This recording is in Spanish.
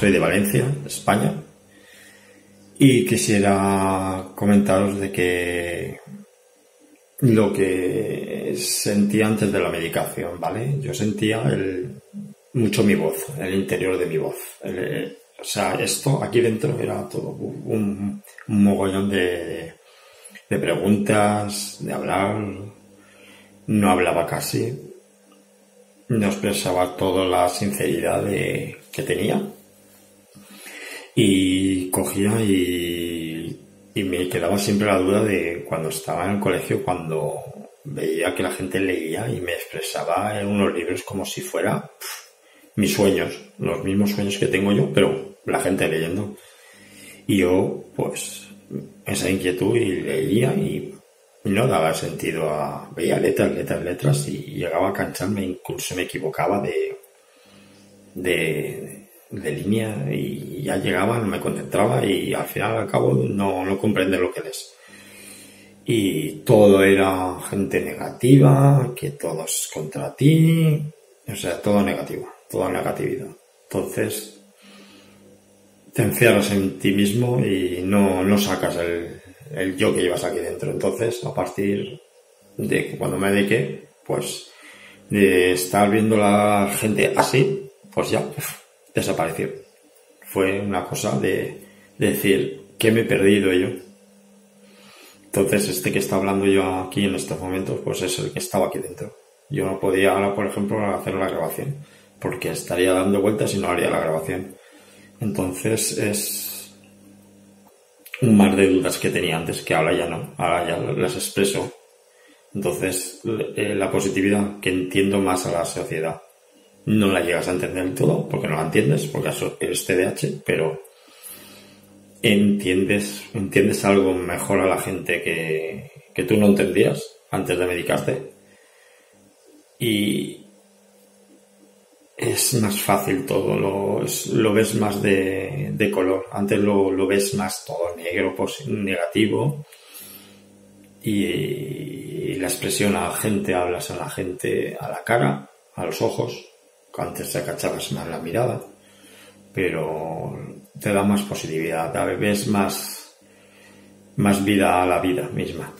soy de Valencia, España, y quisiera comentaros de que lo que sentía antes de la medicación, ¿vale? Yo sentía mucho mi voz, el interior de mi voz. o sea, esto aquí dentro era todo un, mogollón de preguntas, de hablar. No hablaba casi. No expresaba toda la sinceridad que tenía. Y cogía y, y me quedaba siempre la duda de cuando estaba en el colegio, cuando veía que la gente leía y me expresaba en unos libros como si fuera mis sueños, los mismos sueños que tengo yo, pero la gente leyendo. Y yo, pues, esa inquietud y leía y no daba sentido a... Veía letras, letras, letras y llegaba a cansarme, incluso me equivocaba de, de, de línea y ya llegaba, no me concentraba y al final al cabo no, no comprende lo que lees. Y todo era gente negativa, que todos contra ti, o sea, todo negativo, toda negatividad. Entonces, te encierras en ti mismo y no, no sacas el, el yo que llevas aquí dentro. Entonces, a partir de cuando me dediqué, pues, de estar viendo la gente así, pues ya, desapareció. Fue una cosa de, decir, ¿qué me he perdido yo? Entonces, este que está hablando yo aquí en estos momentos, pues es el que estaba aquí dentro. Yo no podía ahora, por ejemplo, hacer la grabación, porque estaría dando vueltas y no haría la grabación. Entonces, es un mar de dudas que tenía antes, que ahora ya no, ahora ya las expreso. Entonces, eh, la positividad, que entiendo más a la sociedad no la llegas a entender todo, porque no la entiendes, porque eres TDAH, pero entiendes, entiendes algo mejor a la gente que, que tú no entendías antes de medicarte. Y es más fácil todo, lo, lo ves más de, de color. Antes lo, lo, ves más todo negro, negativo. Y, y la expresión a la gente, hablas a la gente a la cara, a los ojos, antes te agachabas más la mirada, pero te da más positividad, ves más, más vida a la vida misma.